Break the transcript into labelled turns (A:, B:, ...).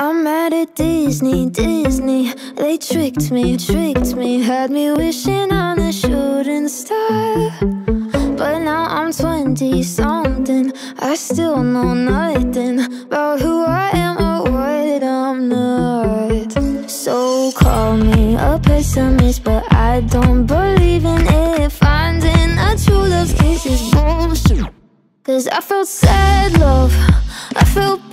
A: I'm mad at Disney, Disney. They tricked me, tricked me. Had me wishing on a shooting star. But now I'm 20-something I still know nothing About who I am or what I'm not. So call me a pessimist But I don't believe in it. Finding a true love's kiss is bullshit. Cause I felt sad love. I felt